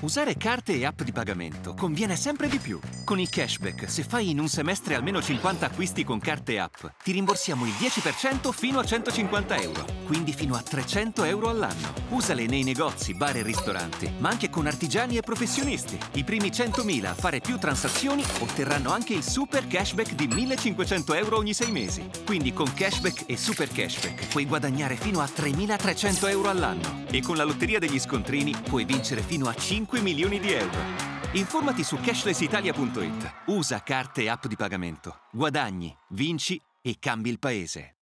Usare carte e app di pagamento conviene sempre di più. Con il cashback, se fai in un semestre almeno 50 acquisti con carte e app, ti rimborsiamo il 10% fino a 150 euro, quindi fino a 300 euro all'anno. Usale nei negozi, bar e ristoranti, ma anche con artigiani e professionisti. I primi 100.000 a fare più transazioni otterranno anche il super cashback di 1500 euro ogni sei mesi. Quindi con cashback e super cashback puoi guadagnare fino a 3300 euro all'anno. E con la lotteria degli scontrini puoi vincere fino a 5 5 milioni di euro. Informati su cashlessitalia.it. Usa carte e app di pagamento. Guadagni, vinci e cambi il paese.